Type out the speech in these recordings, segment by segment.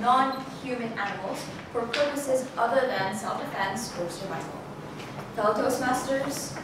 non-human animals for purposes other than self-defense or survival. Fellow Toastmasters,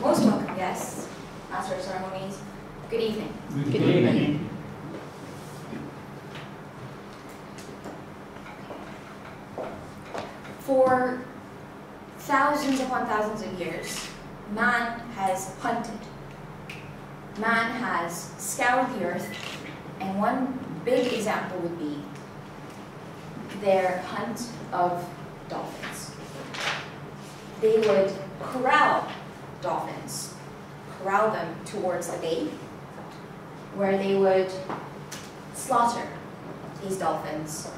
most welcome guests, Master of Ceremonies, good evening. Good evening. For thousands upon thousands of years, man has hunted. Man has scoured the earth, and one big example would be their hunt of dolphins. They would corral dolphins, corral them towards a bay, where they would slaughter these dolphins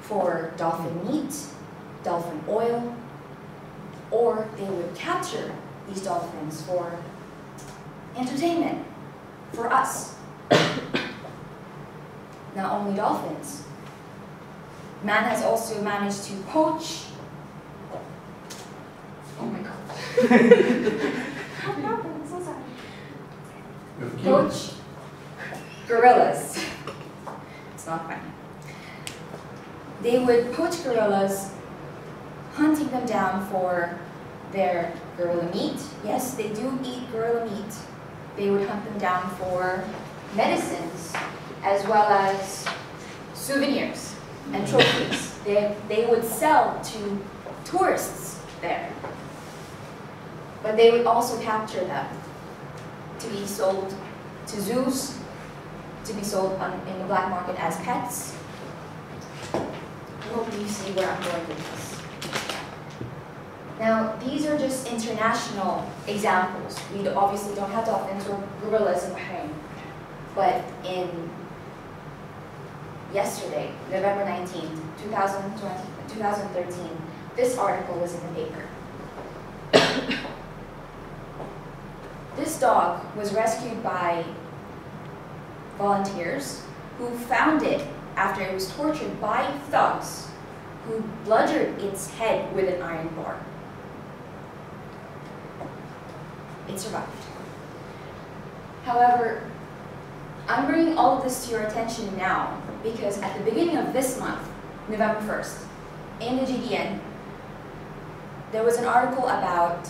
for dolphin meat, dolphin oil, or they would capture these dolphins for entertainment, for us. Not only dolphins, man has also managed to poach. Oh my god. what happened? I'm so sorry. Poach gorillas. It's not funny. They would poach gorillas, hunting them down for their gorilla meat. Yes, they do eat gorilla meat. They would hunt them down for medicines as well as souvenirs and trophies. They, they would sell to tourists there. But they would also capture them to be sold to zoos, to be sold on, in the black market as pets. I hope you see where I'm going with this. Now, these are just international examples. We obviously don't have dolphins or gorillas in Bahrain. But in yesterday, November 19th, 2020, 2013, this article was in the paper. this dog was rescued by volunteers who found it after it was tortured by thugs who bludgeoned its head with an iron bar. It survived. However, I'm bringing all of this to your attention now because at the beginning of this month, November 1st, in the GDN, there was an article about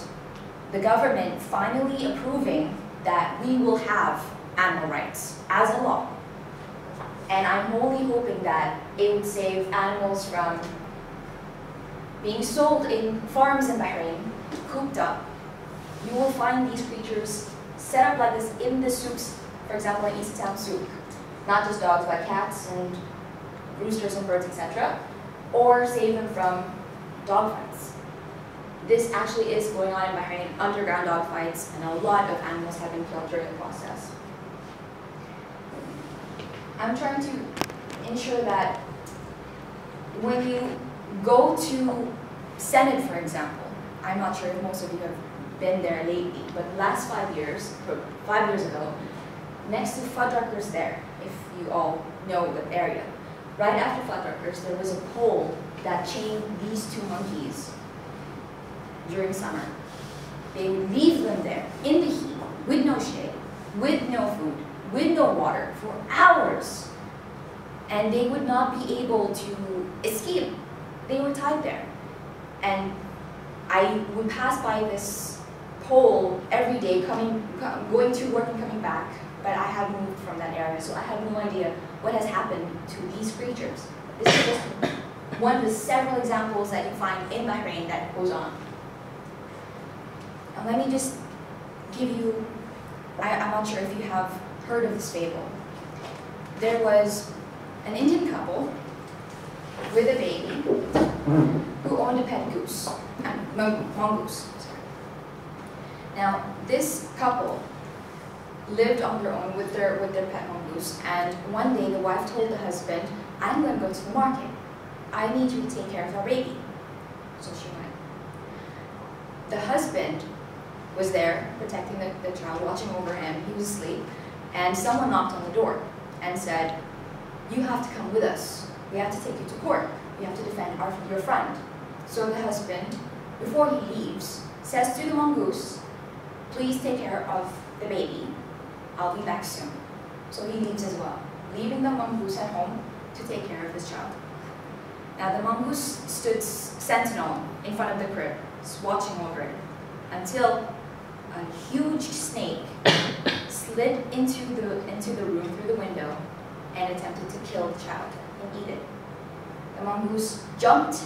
the government finally approving that we will have animal rights as a law. And I'm wholly hoping that it would save animals from being sold in farms in Bahrain, cooped up. You will find these creatures set up like this in the souks, for example, in Isa Town souk. Not just dogs, but cats and roosters and birds, etc. Or save them from dog fights. This actually is going on in Bahrain, underground dog fights, and a lot of animals have been killed during the process. I'm trying to ensure that when you go to Senate, for example, I'm not sure if most of you have been there lately, but last five years, five years ago, next to Fuddruckers there, if you all know the area, right after Fuddruckers, there was a pole that chained these two monkeys during summer. They would leave them there in the heat, with no shade, with no food, with no water for hours. And they would not be able to escape. They were tied there. And I would pass by this pole every day, coming, going to work and coming back, but I have moved from that area, so I have no idea what has happened to these creatures. This is just one of the several examples that you find in Bahrain that goes on. Now let me just give you, I, I'm not sure if you have heard of this fable. There was an Indian couple with a baby who owned a pet goose, mongoose. Now, this couple lived on their own with their, with their pet mongoose, and one day the wife told the husband, I'm going to go to the market. I need you to take care of our baby. So she went. The husband was there protecting the, the child, watching over him. He was asleep. And someone knocked on the door and said, you have to come with us. We have to take you to court. We have to defend our, your friend. So the husband, before he leaves, says to the mongoose, please take care of the baby. I'll be back soon. So he leaves as well, leaving the mongoose at home to take care of his child. Now the mongoose stood sentinel in front of the crib, watching over it, until a huge snake slid into the, into the room through the window and attempted to kill the child and eat it. The mongoose jumped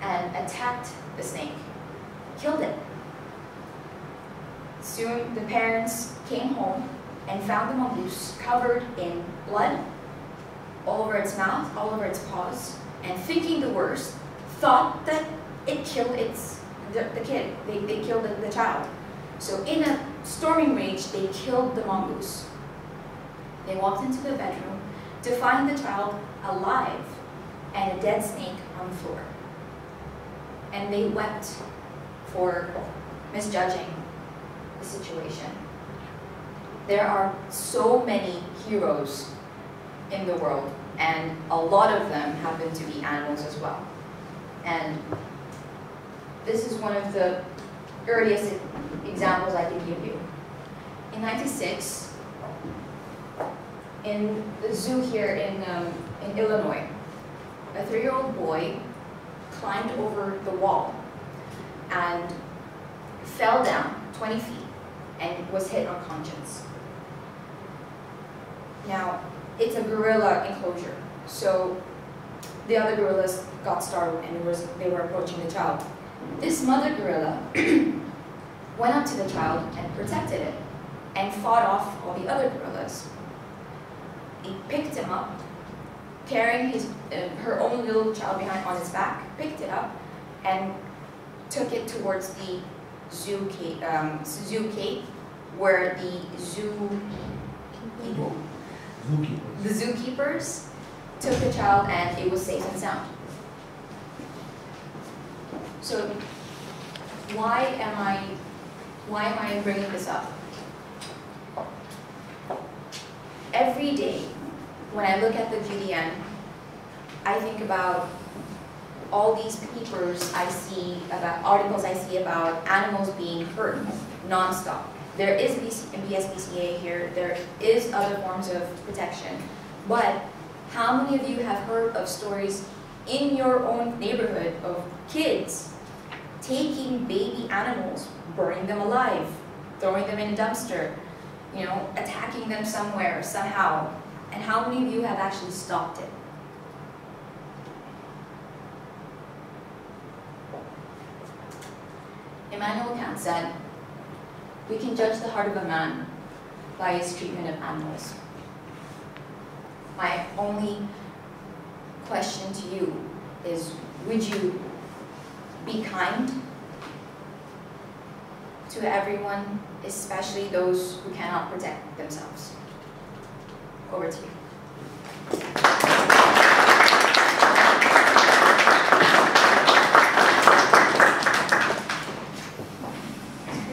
and attacked the snake, killed it. Soon the parents came home and found the mongoose covered in blood all over its mouth, all over its paws, and thinking the worst, thought that it killed its the, the kid. They, they killed the, the child. So in a storming rage, they killed the mongoose. They walked into the bedroom to find the child alive and a dead snake on the floor. And they wept for misjudging the situation. There are so many heroes in the world, and a lot of them happen to be animals as well. And this is one of the earliest examples I can give you. In 96, in the zoo here in, um, in Illinois, a three-year-old boy climbed over the wall and fell down 20 feet and was hit unconscious. Now, it's a gorilla enclosure, so the other gorillas got startled and was, they were approaching the child. This mother gorilla went up to the child and protected it and fought off all the other gorillas. He picked him up, carrying his, uh, her own little child behind on his back, picked it up, and took it towards the zoo, um, zoo gate where the zoo people, the zookeepers took the child and it was safe and sound. So why am I why am I bringing this up? Every day when I look at the GDN, I think about all these papers I see about articles I see about animals being hurt nonstop. There is BSPCA here, there is other forms of protection, but how many of you have heard of stories in your own neighborhood of kids taking baby animals, burning them alive, throwing them in a dumpster, you know, attacking them somewhere, somehow, and how many of you have actually stopped it? Immanuel Kant said, we can judge the heart of a man by his treatment of animals. My only question to you is, would you be kind to everyone, especially those who cannot protect themselves? Over to you.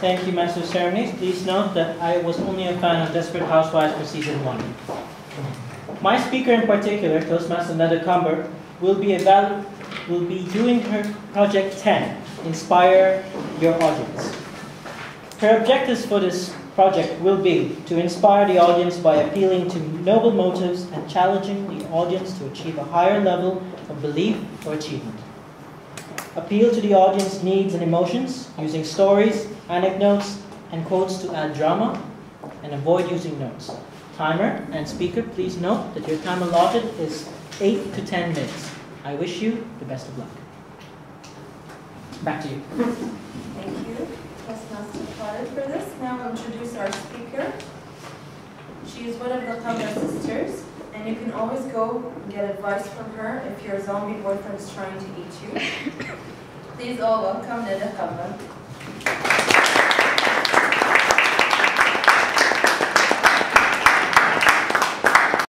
Thank you, Master Ceremonies. Please note that I was only a fan of Desperate Housewives for season one. My speaker in particular, Toastmaster Nada Qamber, will be, will be doing her Project 10, inspire your audience. Her objectives for this project will be to inspire the audience by appealing to noble motives and challenging the audience to achieve a higher level of belief or achievement. Appeal to the audience needs and emotions using stories, anecdotes, and quotes to add drama, and avoid using notes. Timer and speaker, please note that your time allotted is 8 to 10 minutes. I wish you the best of luck. Back to you. Thank you, Toastmaster Khalid, for this. Now I'll introduce our speaker. She is one of the Qamber sisters, and you can always go and get advice from her if your zombie boyfriend is trying to eat you. Please all welcome Nida Qamber.